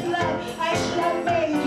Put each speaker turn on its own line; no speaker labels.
love, I should have